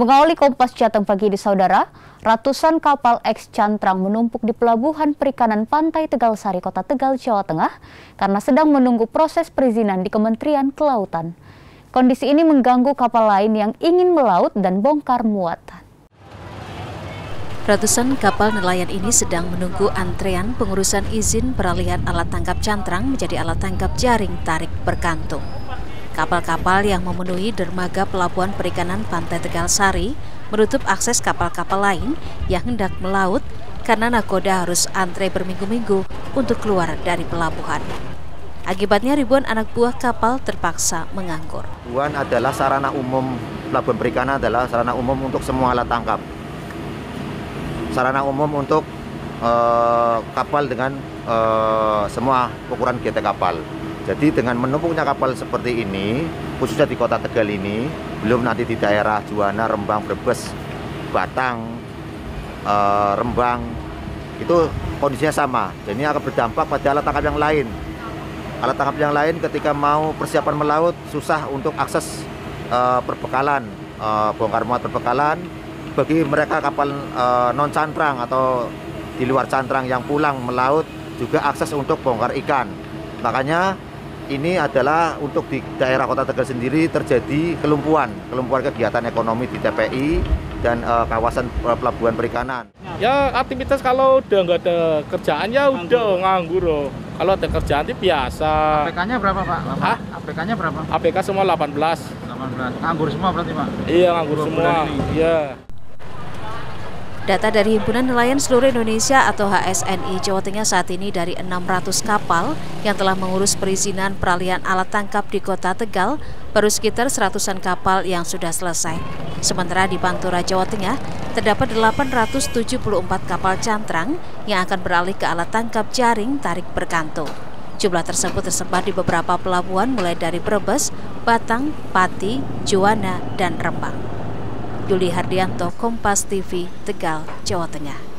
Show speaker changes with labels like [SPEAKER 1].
[SPEAKER 1] Mengawali Kompas Jateng pagi di saudara, ratusan kapal eks cantrang menumpuk di pelabuhan perikanan Pantai Tegal Sari, Kota Tegal, Jawa Tengah karena sedang menunggu proses perizinan di Kementerian Kelautan. Kondisi ini mengganggu kapal lain yang ingin melaut dan bongkar muatan.
[SPEAKER 2] Ratusan kapal nelayan ini sedang menunggu antrean pengurusan izin peralihan alat tangkap cantrang menjadi alat tangkap jaring tarik berkantung. Kapal-kapal yang memenuhi dermaga pelabuhan perikanan Pantai Tegal Sari menutup akses kapal-kapal lain yang hendak melaut karena nakoda harus antre berminggu-minggu untuk keluar dari pelabuhan. Akibatnya ribuan anak buah kapal terpaksa menganggur.
[SPEAKER 3] Pelabuhan adalah sarana umum, pelabuhan perikanan adalah sarana umum untuk semua alat tangkap. Sarana umum untuk uh, kapal dengan uh, semua ukuran GT kapal. Jadi dengan menumpuknya kapal seperti ini, khususnya di kota Tegal ini, belum nanti di daerah Juwana, Rembang, Brebes, Batang, e, Rembang, itu kondisinya sama. Jadi ini akan berdampak pada alat tangkap yang lain. Alat tangkap yang lain ketika mau persiapan melaut susah untuk akses e, perbekalan, e, bongkar muat perbekalan. Bagi mereka kapal e, non cantrang atau di luar cantrang yang pulang melaut juga akses untuk bongkar ikan. Makanya ini adalah untuk di daerah Kota Tegal sendiri terjadi kelumpuhan, kelumpuhan kegiatan ekonomi di TPI dan uh, kawasan pelabuhan perikanan.
[SPEAKER 4] Ya aktivitas kalau udah nggak ada kerjaan ya udah nganggur loh. Kalau ada kerjaan itu biasa.
[SPEAKER 5] APK-nya berapa Pak?
[SPEAKER 4] Hah?
[SPEAKER 5] APK-nya berapa?
[SPEAKER 4] APK semua 18.
[SPEAKER 5] 18. Nganggur semua berarti Pak?
[SPEAKER 4] Iya nganggur semua. Iya.
[SPEAKER 2] Data dari Himpunan Nelayan Seluruh Indonesia atau HSNI Jawa Tengah saat ini dari 600 kapal yang telah mengurus perizinan peralihan alat tangkap di kota Tegal, baru sekitar seratusan kapal yang sudah selesai. Sementara di Pantura, Jawa Tengah, terdapat 874 kapal cantrang yang akan beralih ke alat tangkap jaring tarik berkantung. Jumlah tersebut tersebar di beberapa pelabuhan mulai dari Brebes, Batang, Pati, Juwana, dan Rembang. Yuli Hardianto, Kompas TV, Tegal, Jawa Tengah.